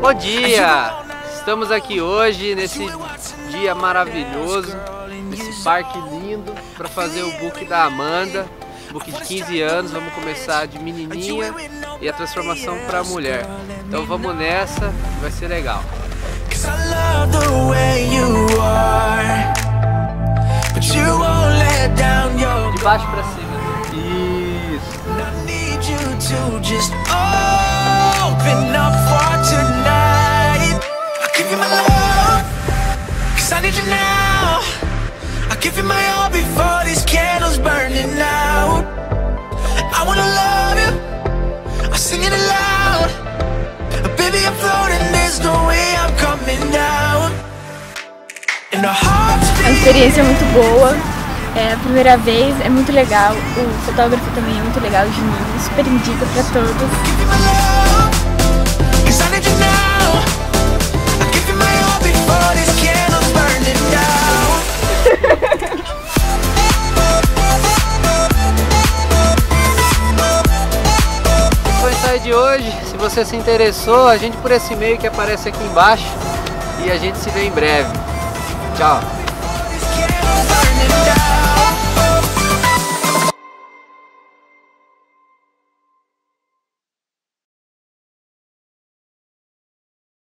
Bom dia! Estamos aqui hoje nesse dia maravilhoso, nesse parque lindo, para fazer o book da Amanda, book de 15 anos. Vamos começar de menininha e a transformação para mulher. Então vamos nessa, vai ser legal. De baixo para cima. Isso. Open up for tonight. I'll give you my love Cause I need you now. I'll give you my all before these candles burning out. I wanna love you. I'll sing it aloud. Baby I'm floating, there's no way I'm coming down And our hearts A experiência é muito boa. É a primeira vez, é muito legal, o fotógrafo também é muito legal, Juninho, super indica pra todos. De hoje. Se você se interessou, a gente por esse e-mail que aparece aqui embaixo e a gente se vê em breve. Tchau!